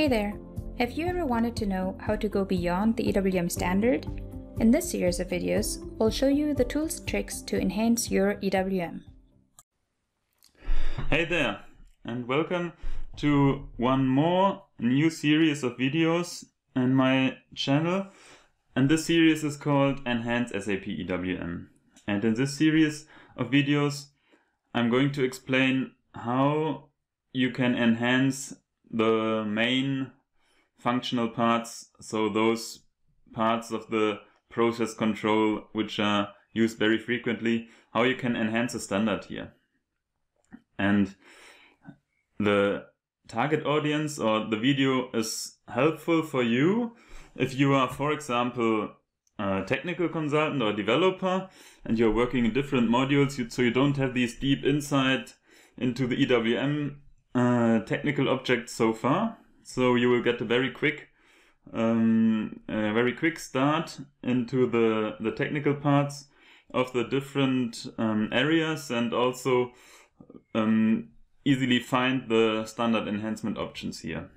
Hey there! Have you ever wanted to know how to go beyond the EWM standard? In this series of videos, we'll show you the tools and tricks to enhance your EWM. Hey there, and welcome to one more new series of videos on my channel. And this series is called Enhance SAP EWM. And in this series of videos, I'm going to explain how you can enhance the main functional parts, so those parts of the process control which are used very frequently, how you can enhance the standard here. And the target audience or the video is helpful for you if you are, for example, a technical consultant or developer and you're working in different modules so you don't have these deep insight into the EWM uh, technical objects so far. So you will get a very quick, um, a very quick start into the, the technical parts of the different um, areas and also um, easily find the standard enhancement options here.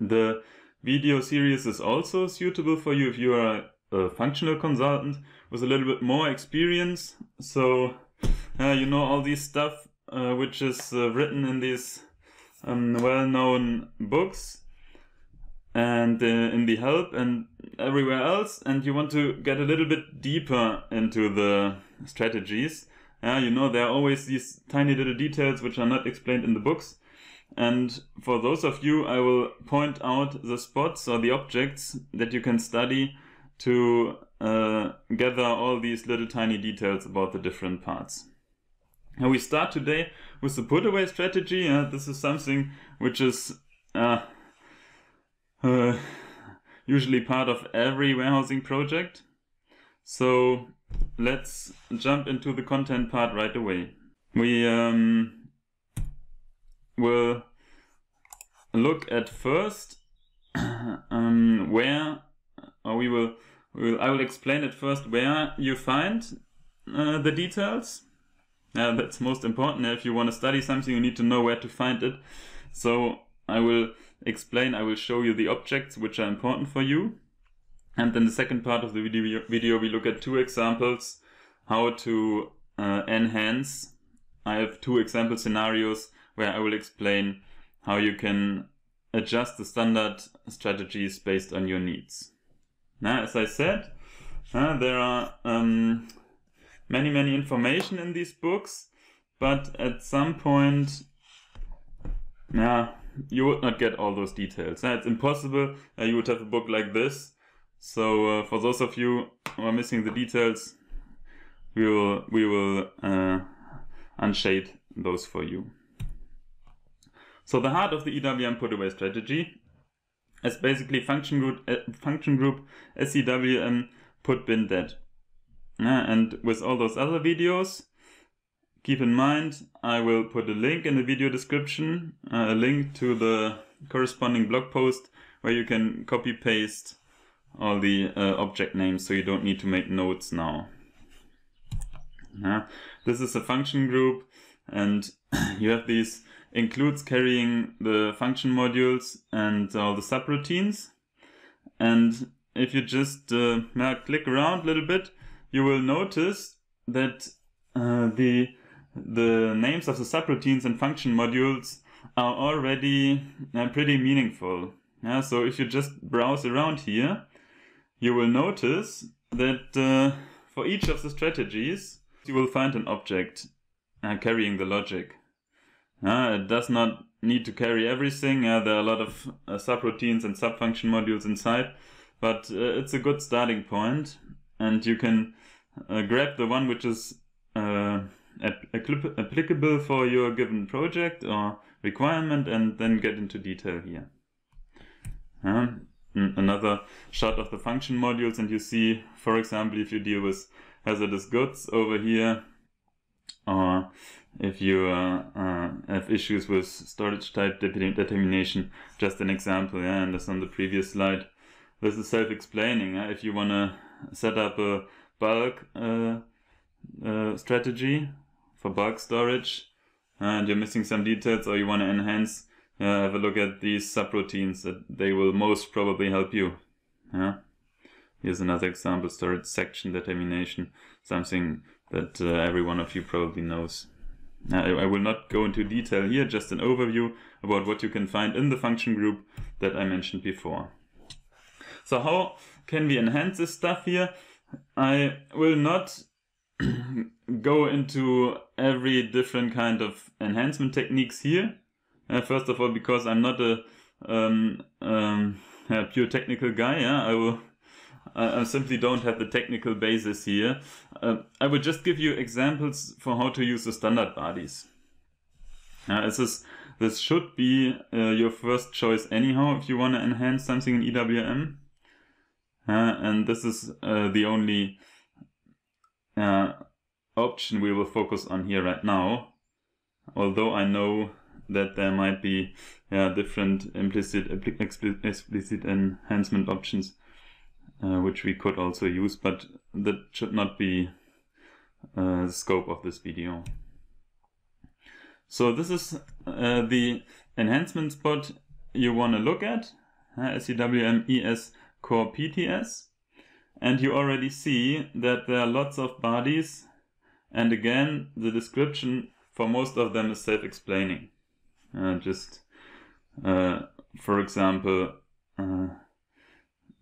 The video series is also suitable for you if you are a functional consultant with a little bit more experience. So uh, you know all this stuff uh, which is uh, written in these um, well-known books and uh, in the help and everywhere else. And you want to get a little bit deeper into the strategies. You know there are always these tiny little details which are not explained in the books. And for those of you i will point out the spots or the objects that you can study to uh, gather all these little tiny details about the different parts we start today with the put away strategy. Uh, this is something which is uh, uh, usually part of every warehousing project. So let's jump into the content part right away. We um, will look at first um, where, or we will, we will, I will explain at first where you find uh, the details uh, that's most important. If you want to study something, you need to know where to find it. So I will explain, I will show you the objects which are important for you. And then the second part of the video, video we look at two examples, how to uh, enhance. I have two example scenarios where I will explain how you can adjust the standard strategies based on your needs. Now, as I said, uh, there are um, many, many information in these books, but at some point, yeah, you would not get all those details. it's impossible. Uh, you would have a book like this. So uh, for those of you who are missing the details, we will we will uh, unshade those for you. So the heart of the EWM put away strategy is basically function group uh, function group SEWM put bin dead. Yeah, and with all those other videos, keep in mind I will put a link in the video description, uh, a link to the corresponding blog post where you can copy paste all the uh, object names so you don't need to make notes now. Yeah. This is a function group and you have these includes carrying the function modules and all the subroutines. And if you just uh, click around a little bit, you will notice that uh, the the names of the subroutines and function modules are already uh, pretty meaningful. Yeah, so if you just browse around here, you will notice that uh, for each of the strategies, you will find an object uh, carrying the logic. Uh, it does not need to carry everything. Uh, there are a lot of uh, subroutines and subfunction modules inside, but uh, it's a good starting point and you can uh, grab the one which is uh, applicable for your given project or requirement and then get into detail here. Um, another shot of the function modules and you see, for example, if you deal with hazardous goods over here or if you uh, uh, have issues with storage type determination, just an example, yeah, and as on the previous slide, this is self-explaining. If you want to set up a bulk uh, uh, strategy for bulk storage and you're missing some details or you want to enhance uh, have a look at these subroutines that they will most probably help you. Yeah. Here's another example, storage section determination, something that uh, every one of you probably knows. I, I will not go into detail here, just an overview about what you can find in the function group that I mentioned before. So how can we enhance this stuff here? I will not go into every different kind of enhancement techniques here. Uh, first of all, because I'm not a, um, um, a pure technical guy, yeah, I will I, simply don't have the technical basis here. Uh, I would just give you examples for how to use the standard BAdIs. Uh, this, is, this should be uh, your first choice anyhow if you want to enhance something in EWM. Uh, and this is uh, the only uh, option we will focus on here right now. Although I know that there might be different implicit, explicit enhancement options uh, which we could also use, but that should not be uh, the scope of this video. So this is uh, the enhancement spot you want to look at, uh, core PTS. And you already see that there are lots of BAdIs. And again, the description for most of them is self-explaining. Uh, just, uh, for example, uh,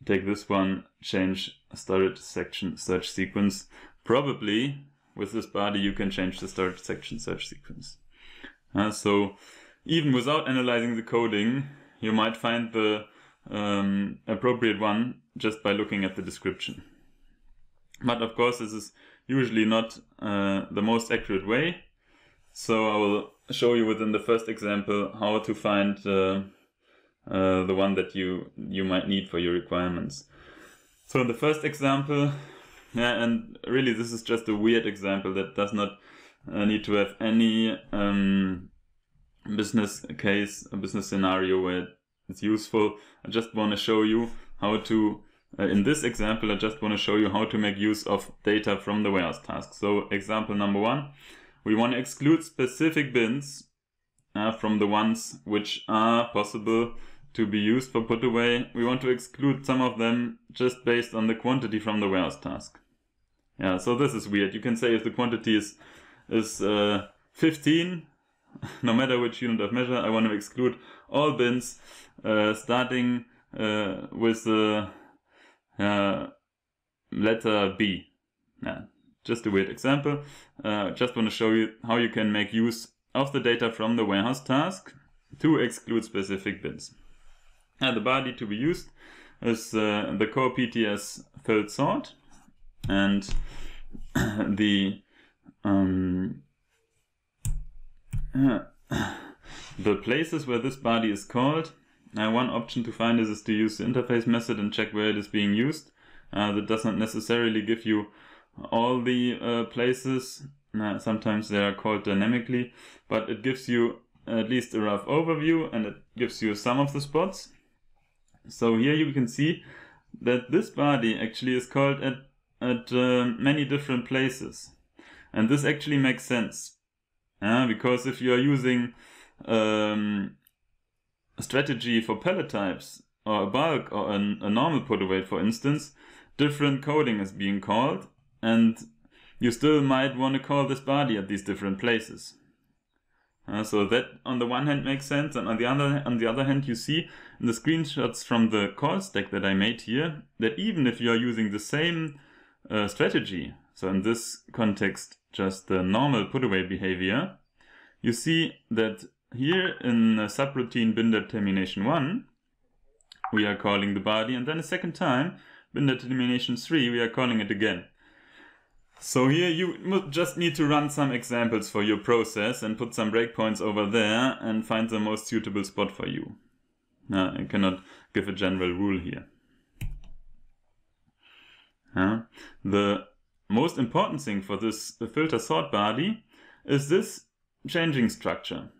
take this one, change storage section search sequence. Probably with this BAdI you can change the storage section search sequence. Uh, so even without analyzing the coding, you might find the um, appropriate one just by looking at the description. But of course, this is usually not uh, the most accurate way. So I will show you within the first example how to find uh, uh, the one that you you might need for your requirements. So in the first example, yeah, and really this is just a weird example that does not uh, need to have any um, business case, a business scenario where it's useful. I just want to show you how to, uh, in this example, I just want to show you how to make use of data from the warehouse task. So example number one, we want to exclude specific bins uh, from the ones which are possible to be used for put away, we want to exclude some of them just based on the quantity from the warehouse task. Yeah, so this is weird. You can say if the quantity is, is uh, 15, no matter which unit of measure, I want to exclude all bins uh, starting uh, with the uh, letter B. Yeah, just a weird example. Uh, just want to show you how you can make use of the data from the warehouse task to exclude specific bins. The BAdI to be used is uh, the core PTS filled sort and the um, the places where this BAdI is called. Now one option to find is, is to use the interface method and check where it is being used. Uh, that does not necessarily give you all the uh, places. Uh, sometimes they are called dynamically, but it gives you at least a rough overview and it gives you some of the spots. So here you can see that this BAdI actually is called at, at uh, many different places. And this actually makes sense. Uh, because if you are using um, a strategy for pallet types, or a bulk, or an, a normal put away, for instance, different coding is being called, and you still might want to call this BAdI at these different places. Uh, so that on the one hand makes sense, and on the other on the other hand, you see in the screenshots from the call stack that I made here that even if you are using the same uh, strategy, so in this context just the normal put away behavior, you see that here in subroutine bin determination one, we are calling the BAdI, and then a second time bin determination three, we are calling it again. So here you just need to run some examples for your process and put some breakpoints over there and find the most suitable spot for you. Now, I cannot give a general rule here. Uh, the most important thing for this filter sort BAdI is this changing structure.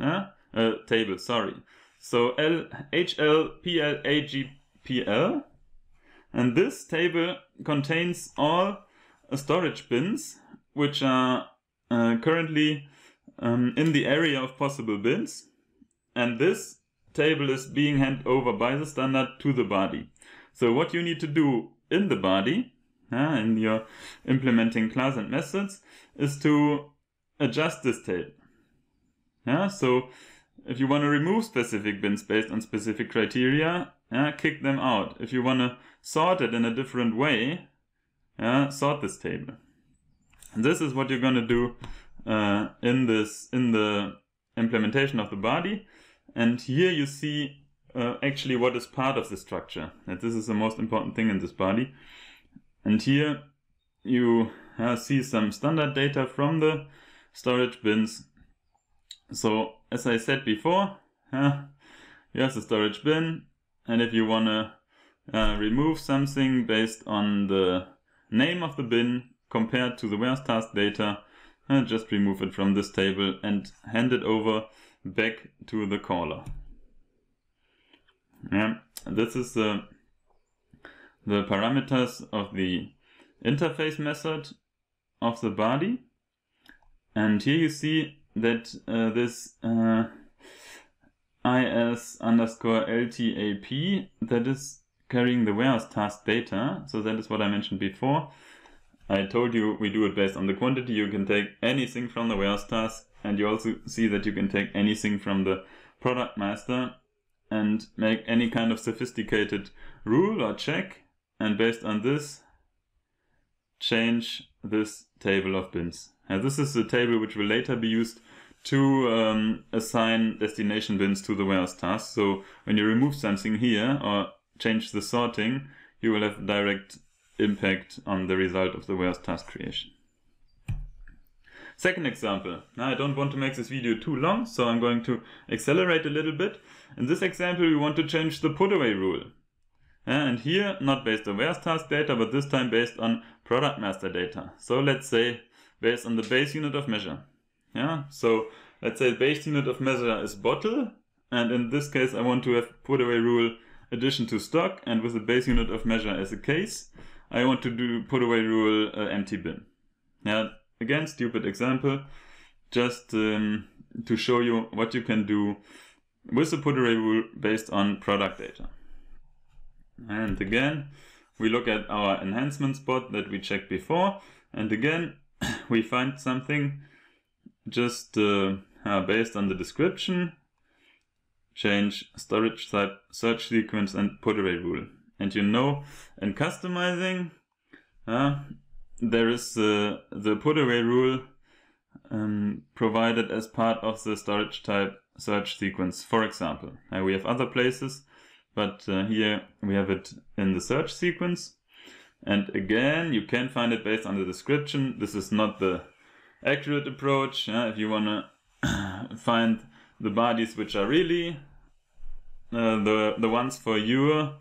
Uh, uh, table, sorry. So L, HL, PL, AG, PL. And this table contains all storage bins, which are uh, currently um, in the area of possible bins. and this table is being handed over by the standard to the BAdI. So what you need to do in the BAdI, uh, in your implementing class and methods, is to adjust this table. Yeah, so if you want to remove specific bins based on specific criteria, yeah, kick them out. If you want to sort it in a different way, yeah, sort this table. And this is what you're going to do uh, in this in the implementation of the BAdI. And here you see uh, actually what is part of the structure. That this is the most important thing in this BAdI. And here you uh, see some standard data from the storage bins. So as I said before, uh, here's the storage bin. And if you want to uh, remove something based on the name of the bin compared to the where's task data, uh, just remove it from this table and hand it over back to the caller. Yeah, this is the, the parameters of the interface method of the BAdI. And here you see that uh, this uh, is underscore LTAP that is carrying the where's task data. So that is what I mentioned before. I told you we do it based on the quantity. You can take anything from the where's task and you also see that you can take anything from the product master and make any kind of sophisticated rule or check and based on this change this table of bins. And this is the table which will later be used to um, assign destination bins to the where's task. So when you remove something here or change the sorting, you will have direct impact on the result of the where's task creation. Second example. Now I don't want to make this video too long, so I'm going to accelerate a little bit. In this example, we want to change the put away rule. And here, not based on where's task data, but this time based on product master data. So let's say based on the base unit of measure. Yeah, so let's say base unit of measure is bottle, and in this case I want to have put away rule addition to stock, and with the base unit of measure as a case, I want to do put away rule uh, empty bin. Yeah, again, stupid example, just um, to show you what you can do with the put away rule based on product data. And again, we look at our enhancement spot that we checked before, and again, we find something just uh, uh, based on the description, change storage type, search sequence, and put away rule. And you know, in customizing, uh, there is uh, the put away rule um, provided as part of the storage type search sequence. For example, uh, we have other places, but uh, here we have it in the search sequence. And again, you can find it based on the description. This is not the accurate approach. if you want to find the BAdIs which are really uh, the the ones for your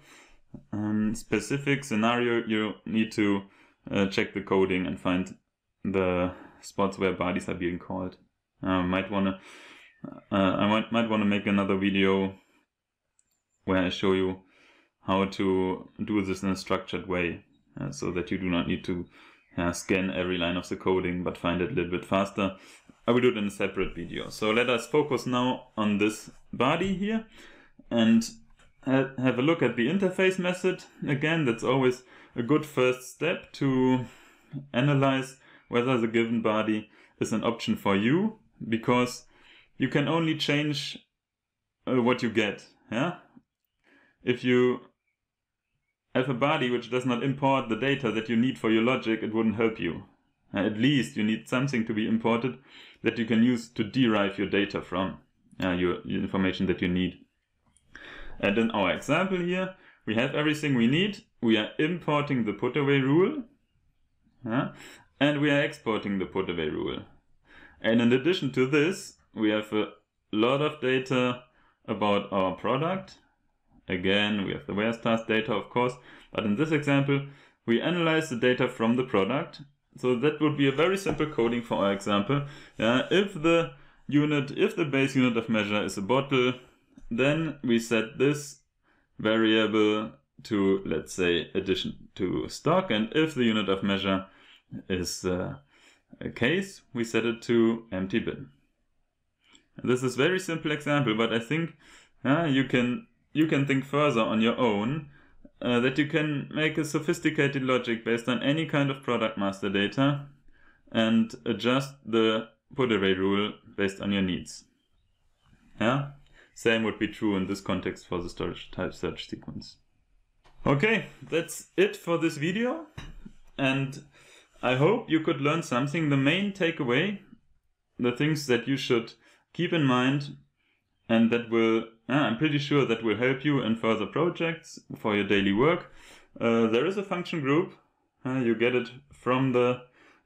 um, specific scenario, you need to uh, check the coding and find the spots where BAdIs are being called. I might wanna uh, I might might want to make another video where I show you how to do this in a structured way, uh, so that you do not need to uh, scan every line of the coding, but find it a little bit faster. I will do it in a separate video. So let us focus now on this BAdI here and have a look at the interface method. Again, that's always a good first step to analyze whether the given BAdI is an option for you because you can only change uh, what you get. Yeah. If you have a BAdI which does not import the data that you need for your logic, it wouldn't help you. Uh, at least you need something to be imported that you can use to derive your data from, uh, your, your information that you need. And in our example here, we have everything we need. We are importing the put away rule. Uh, and we are exporting the put away rule. And in addition to this, we have a lot of data about our product Again, we have the where's task data, of course, but in this example, we analyze the data from the product. So that would be a very simple coding for our example. If the unit, if the base unit of measure is a bottle, then we set this variable to, let's say, addition to stock. And if the unit of measure is uh, a case, we set it to empty bin. This is very simple example, but I think uh, you can you can think further on your own uh, that you can make a sophisticated logic based on any kind of product master data and adjust the put away rule based on your needs. Yeah, same would be true in this context for the storage type search sequence. Okay, that's it for this video. And I hope you could learn something. The main takeaway, the things that you should keep in mind and that will, uh, I'm pretty sure that will help you in further projects for your daily work. Uh, there is a function group. Uh, you get it from the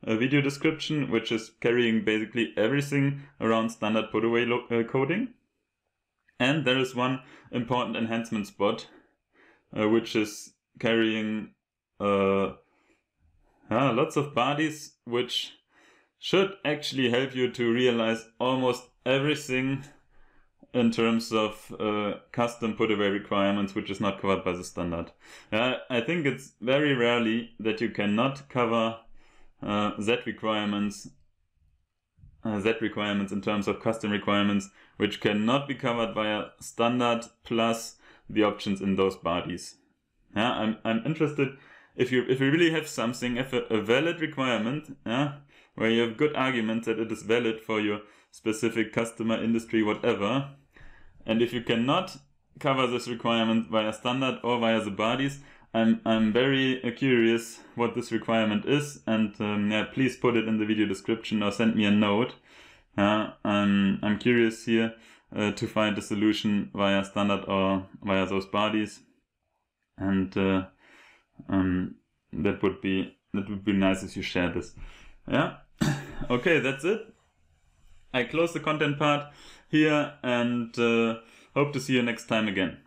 uh, video description, which is carrying basically everything around standard put away uh, coding. And there is one important enhancement spot, uh, which is carrying lots of BAdIs, which should actually help you to realize almost everything in terms of uh, custom put away requirements, which is not covered by the standard. Uh, I think it's very rarely that you cannot cover uh, Z requirements, uh, Z requirements in terms of custom requirements, which cannot be covered via standard plus the options in those BAdIs. Yeah, I'm, I'm interested if you if you really have something, if a, a valid requirement, yeah, where you have good arguments that it is valid for your specific customer, industry, whatever, and if you cannot cover this requirement via standard or via the BAdIs, I'm I'm very curious what this requirement is, and um, yeah, please put it in the video description or send me a note. Yeah, I'm I'm curious here uh, to find a solution via standard or via those BAdIs, and uh, um, that would be that would be nice if you share this. Yeah. okay, that's it. I close the content part here and uh, hope to see you next time again.